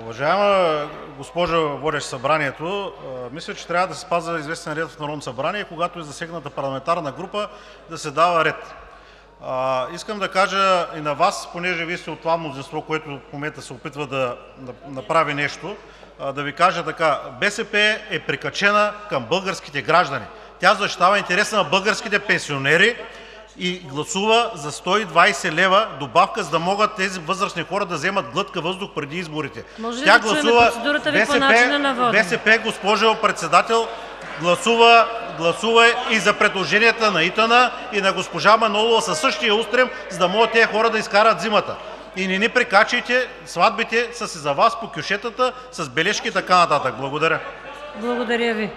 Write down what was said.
Уважаема госпожо водещ Събранието, мисля, че трябва да се спазва известен ред в Народното събрание когато е засегната парламентарна група, да се дава ред. Искам да кажа и на Вас, понеже Вие сте от това мнозинство, което в момента се опитва да направи нещо, да Ви кажа така: БСП е прикачена към българските граждани. Тя защитава интереса на българските пенсионери и гласува за 120 лв. добавка, за да могат тези възрастни хора да вземат глътка въздух преди изборите. Тя гласува? БСП, госпожо Председател, гласува и за предложенията на ИТН и на госпожа Манолова със същия устрем, за да могат тези хора да изкарат зимата. И не ни прикачвайте, сватбите са си за Вас по кьошетата с бележки и така нататък. Благодаря. Ви.